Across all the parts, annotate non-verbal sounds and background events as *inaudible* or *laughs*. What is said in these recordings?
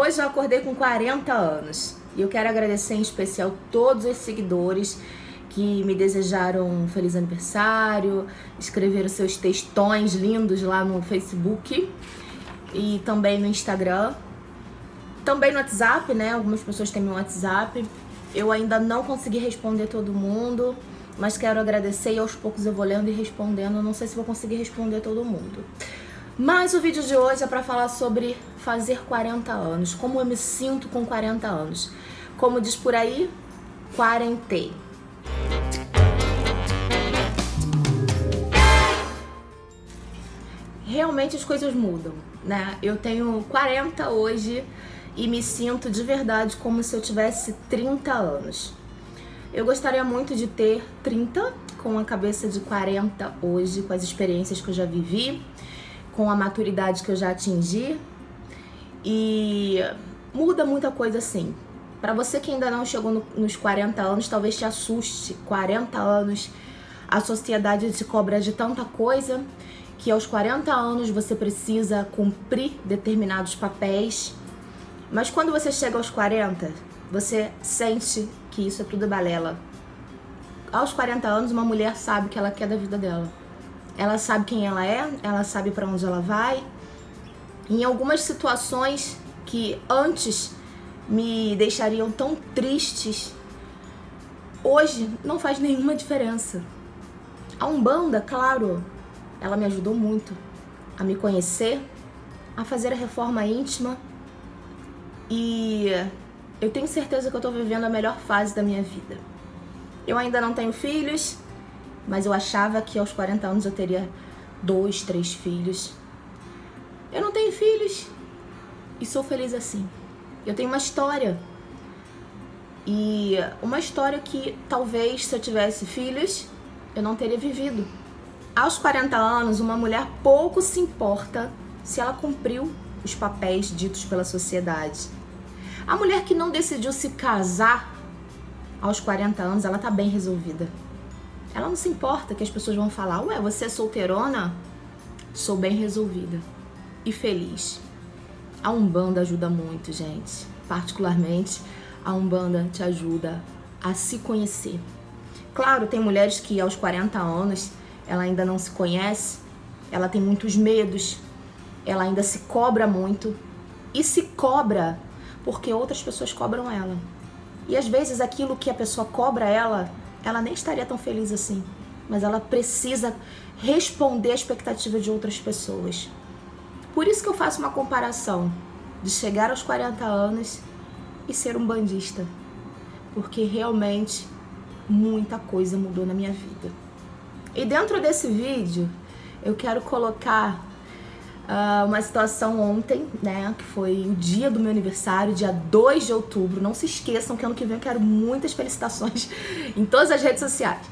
Hoje eu acordei com 40 anos e eu quero agradecer em especial todos os seguidores que me desejaram um feliz aniversário, escreveram seus textões lindos lá no Facebook e também no Instagram. Também no WhatsApp, né? Algumas pessoas têm meu WhatsApp. Eu ainda não consegui responder todo mundo, mas quero agradecer e aos poucos eu vou lendo e respondendo. Não sei se vou conseguir responder todo mundo. Mas o vídeo de hoje é para falar sobre fazer 40 anos, como eu me sinto com 40 anos. Como diz por aí, quarentei. Realmente as coisas mudam, né? Eu tenho 40 hoje e me sinto de verdade como se eu tivesse 30 anos. Eu gostaria muito de ter 30 com a cabeça de 40 hoje, com as experiências que eu já vivi, com a maturidade que eu já atingi. E muda muita coisa assim. Para você que ainda não chegou no, nos 40 anos, talvez te assuste. 40 anos, a sociedade te cobra de tanta coisa que aos 40 anos você precisa cumprir determinados papéis mas quando você chega aos 40, você sente que isso é tudo balela. Aos 40 anos, uma mulher sabe o que ela quer da vida dela. Ela sabe quem ela é, ela sabe para onde ela vai. Em algumas situações que antes me deixariam tão tristes, hoje não faz nenhuma diferença. A Umbanda, claro, ela me ajudou muito a me conhecer, a fazer a reforma íntima e eu tenho certeza que eu tô vivendo a melhor fase da minha vida. Eu ainda não tenho filhos, mas eu achava que aos 40 anos eu teria dois, três filhos. Eu não tenho filhos e sou feliz assim. Eu tenho uma história. E uma história que talvez se eu tivesse filhos, eu não teria vivido. Aos 40 anos, uma mulher pouco se importa se ela cumpriu os papéis ditos pela sociedade. A mulher que não decidiu se casar aos 40 anos, ela tá bem resolvida. Ela não se importa que as pessoas vão falar: Ué, você é solteirona? Sou bem resolvida e feliz. A Umbanda ajuda muito, gente. Particularmente, a Umbanda te ajuda a se conhecer. Claro, tem mulheres que aos 40 anos ela ainda não se conhece, ela tem muitos medos, ela ainda se cobra muito e se cobra porque outras pessoas cobram ela. E às vezes aquilo que a pessoa cobra ela, ela nem estaria tão feliz assim, mas ela precisa responder à expectativa de outras pessoas. Por isso que eu faço uma comparação de chegar aos 40 anos e ser um bandista, porque realmente muita coisa mudou na minha vida. E dentro desse vídeo, eu quero colocar uh, uma situação ontem, né? Que foi o dia do meu aniversário, dia 2 de outubro. Não se esqueçam que ano que vem eu quero muitas felicitações *laughs* em todas as redes sociais.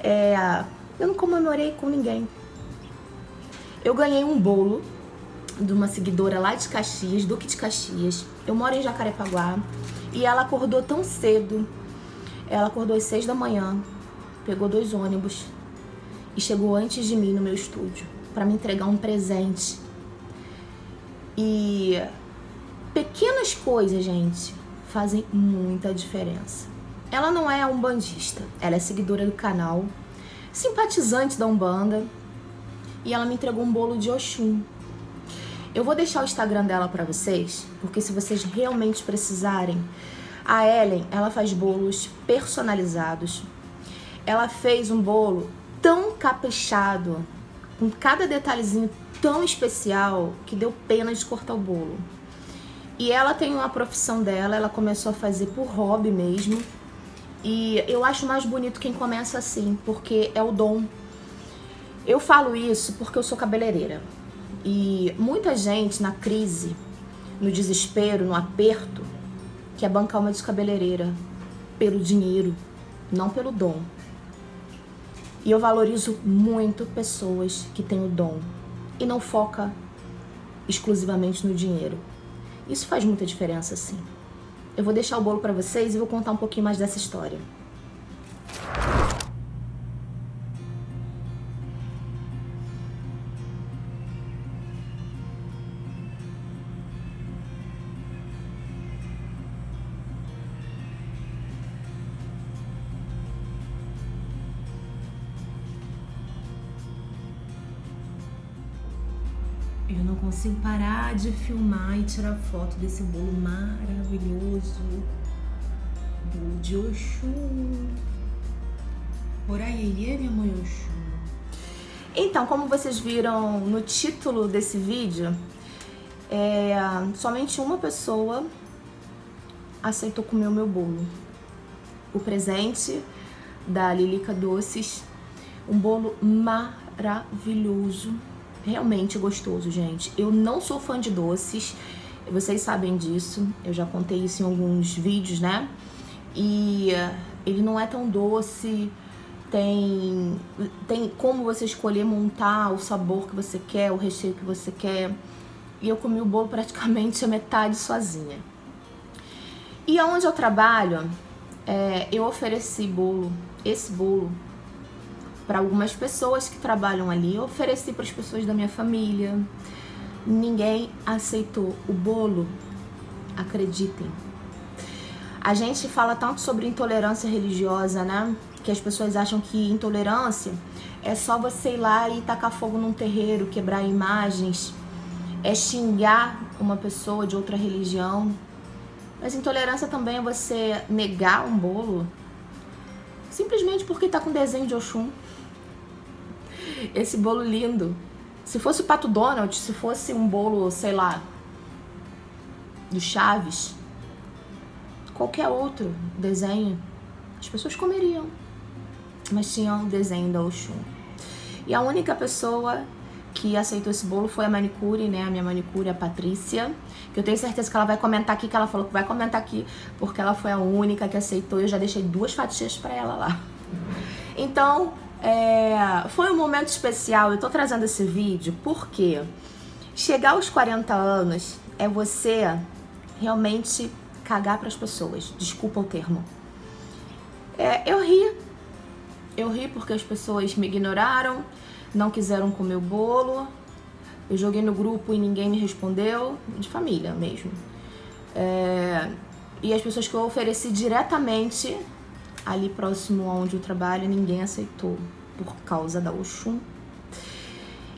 É, eu não comemorei com ninguém. Eu ganhei um bolo de uma seguidora lá de Caxias, Duque de Caxias. Eu moro em Jacarepaguá e ela acordou tão cedo. Ela acordou às seis da manhã, pegou dois ônibus e chegou antes de mim no meu estúdio para me entregar um presente. E pequenas coisas, gente, fazem muita diferença. Ela não é umbandista, ela é seguidora do canal, simpatizante da Umbanda, e ela me entregou um bolo de Oxum. Eu vou deixar o Instagram dela para vocês, porque se vocês realmente precisarem, a Ellen, ela faz bolos personalizados. Ela fez um bolo tão caprichado, com cada detalhezinho tão especial que deu pena de cortar o bolo. E ela tem uma profissão dela, ela começou a fazer por hobby mesmo. E eu acho mais bonito quem começa assim, porque é o dom. Eu falo isso porque eu sou cabeleireira. E muita gente na crise, no desespero, no aperto, quer bancar uma descabeleireira pelo dinheiro, não pelo dom. E eu valorizo muito pessoas que têm o dom e não foca exclusivamente no dinheiro. Isso faz muita diferença, sim. Eu vou deixar o bolo para vocês e vou contar um pouquinho mais dessa história. Não consigo parar de filmar e tirar foto desse bolo maravilhoso. Bolo de Oxum. Oraiê, minha mãe Oxum. Então, como vocês viram no título desse vídeo, é, somente uma pessoa aceitou comer o meu bolo. O presente da Lilica Doces, um bolo maravilhoso, realmente gostoso, gente. Eu não sou fã de doces, vocês sabem disso, eu já contei isso em alguns vídeos, né? E ele não é tão doce, tem, tem como você escolher montar o sabor que você quer, o recheio que você quer. E eu comi o bolo praticamente a metade sozinha. E onde eu trabalho, é, eu ofereci bolo, esse bolo, para algumas pessoas que trabalham ali. Eu ofereci para as pessoas da minha família. Ninguém aceitou o bolo. Acreditem. A gente fala tanto sobre intolerância religiosa, né? que as pessoas acham que intolerância é só você ir lá e tacar fogo num terreiro, quebrar imagens, é xingar uma pessoa de outra religião. Mas intolerância também é você negar um bolo simplesmente porque tá com desenho de Oxum. Esse bolo lindo. Se fosse o Pato Donald, se fosse um bolo, sei lá, do Chaves, qualquer outro desenho, as pessoas comeriam mas tinha um desenho da Oxum. E a única pessoa que aceitou esse bolo foi a manicure, né? A minha manicure, a Patrícia. Que eu tenho certeza que ela vai comentar aqui, que ela falou que vai comentar aqui, porque ela foi a única que aceitou. Eu já deixei duas fatias para ela lá. Então, é, foi um momento especial. Eu tô trazendo esse vídeo porque chegar aos 40 anos é você realmente cagar para as pessoas. Desculpa o termo. É, eu ri eu ri porque as pessoas me ignoraram, não quiseram comer o bolo. Eu joguei no grupo e ninguém me respondeu, de família mesmo. É, e as pessoas que eu ofereci diretamente ali próximo onde eu trabalho, ninguém aceitou por causa da Oxum.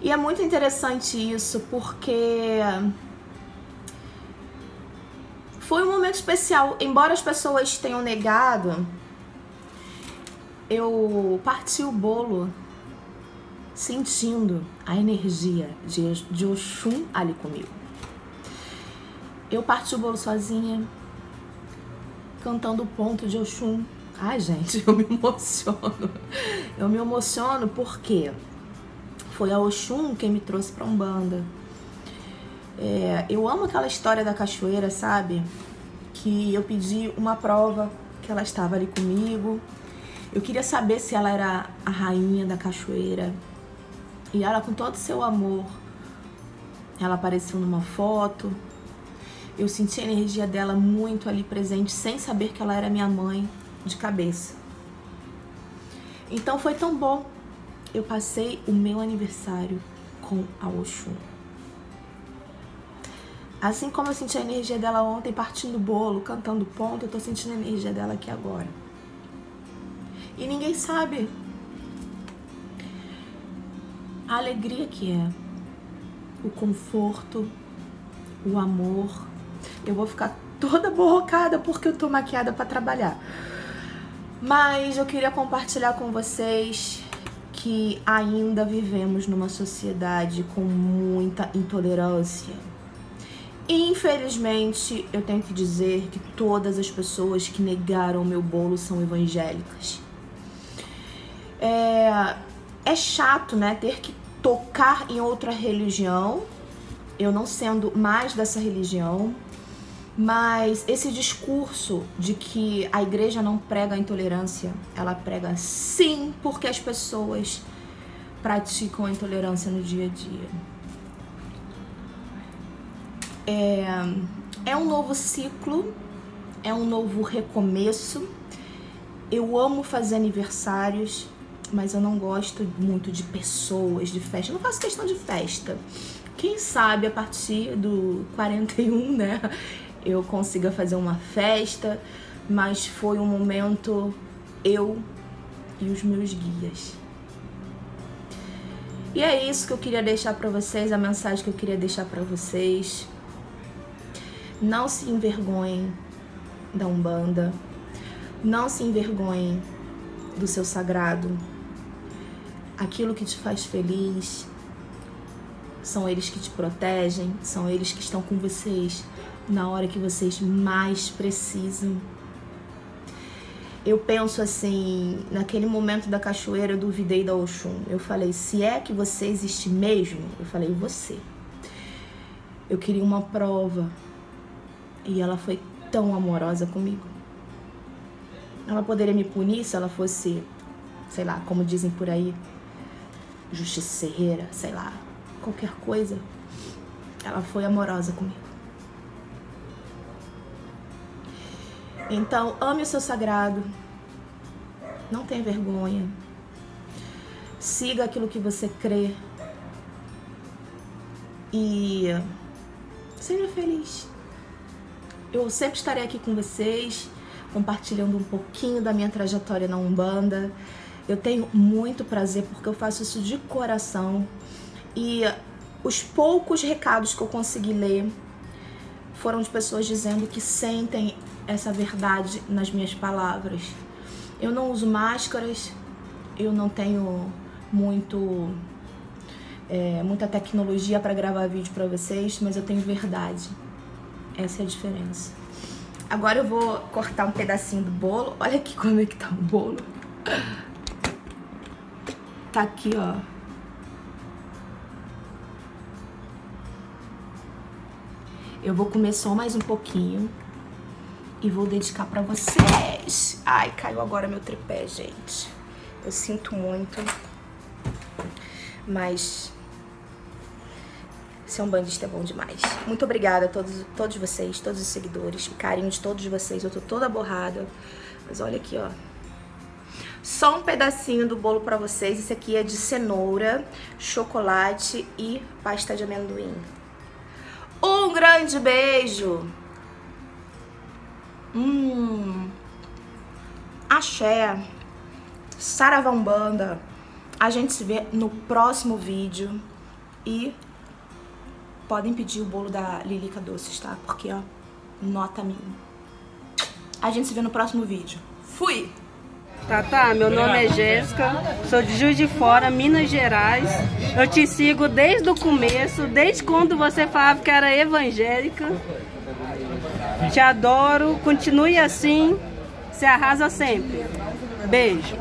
E é muito interessante isso porque foi um momento especial, embora as pessoas tenham negado eu parti o bolo sentindo a energia de, de Oxum ali comigo. Eu parti o bolo sozinha, cantando o ponto de Oxum. Ai, gente, *laughs* eu me emociono. Eu me emociono porque foi a Oxum quem me trouxe pra Umbanda. É, eu amo aquela história da cachoeira, sabe? Que eu pedi uma prova, que ela estava ali comigo eu queria saber se ela era a rainha da cachoeira. E ela, com todo o seu amor, ela apareceu numa foto. Eu senti a energia dela muito ali presente, sem saber que ela era minha mãe de cabeça. Então foi tão bom. Eu passei o meu aniversário com a Oxum. Assim como eu senti a energia dela ontem partindo bolo, cantando ponto, eu tô sentindo a energia dela aqui agora e ninguém sabe a alegria que é, o conforto, o amor. Eu vou ficar toda borrocada porque eu tô maquiada para trabalhar. Mas eu queria compartilhar com vocês que ainda vivemos numa sociedade com muita intolerância. Infelizmente, eu tenho que dizer que todas as pessoas que negaram o meu bolo são evangélicas é, é chato, né, ter que tocar em outra religião, eu não sendo mais dessa religião, mas esse discurso de que a igreja não prega a intolerância, ela prega sim, porque as pessoas praticam a intolerância no dia a dia. É, é um novo ciclo, é um novo recomeço. Eu amo fazer aniversários, mas eu não gosto muito de pessoas, de festa. Eu não faço questão de festa. Quem sabe a partir do 41, *laughs* né, eu consiga fazer uma festa, mas foi um momento eu e os meus guias. E é isso que eu queria deixar para vocês, a mensagem que eu queria deixar para vocês. Não se envergonhem da Umbanda. Não se envergonhem do seu sagrado. Aquilo que te faz feliz, são eles que te protegem, são eles que estão com vocês na hora que vocês mais precisam. Eu penso assim, naquele momento da cachoeira, eu duvidei da Oxum. Eu falei, se é que você existe mesmo, eu falei, você. Eu queria uma prova. E ela foi tão amorosa comigo. Ela poderia me punir se ela fosse, sei lá, como dizem por aí, justiceira, sei lá, qualquer coisa. Ela foi amorosa comigo. Então, ame o seu sagrado. Não tenha vergonha. Siga aquilo que você crê. E seja feliz. Eu sempre estarei aqui com vocês, compartilhando um pouquinho da minha trajetória na Umbanda. Eu tenho muito prazer porque eu faço isso de coração. E os poucos recados que eu consegui ler foram de pessoas dizendo que sentem essa verdade nas minhas palavras. Eu não uso máscaras, eu não tenho muito é, muita tecnologia para gravar vídeo para vocês, mas eu tenho verdade. Essa é a diferença. Agora eu vou cortar um pedacinho do bolo. Olha aqui como é que tá o bolo. Tá aqui, ó. Eu vou comer só mais um pouquinho e vou dedicar pra vocês. Ai, caiu agora meu tripé, gente. Eu sinto muito, mas ser um bandista é bom demais. Muito obrigada a todos, todos vocês, todos os seguidores, o carinho de todos vocês. Eu tô toda borrada, mas olha aqui, ó. Só um pedacinho do bolo pra vocês. Esse aqui é de cenoura, chocolate e pasta de amendoim. Um grande beijo! Hum. Axé. Saravambanda. A gente se vê no próximo vídeo. E podem pedir o bolo da Lilica Doces, tá? Porque, ó, nota mil. A gente se vê no próximo vídeo. Fui! Tá, tá, meu nome é Jéssica, sou de Juiz de Fora, Minas Gerais. Eu te sigo desde o começo, desde quando você falava que era evangélica. Te adoro, continue assim, se arrasa sempre. Beijo.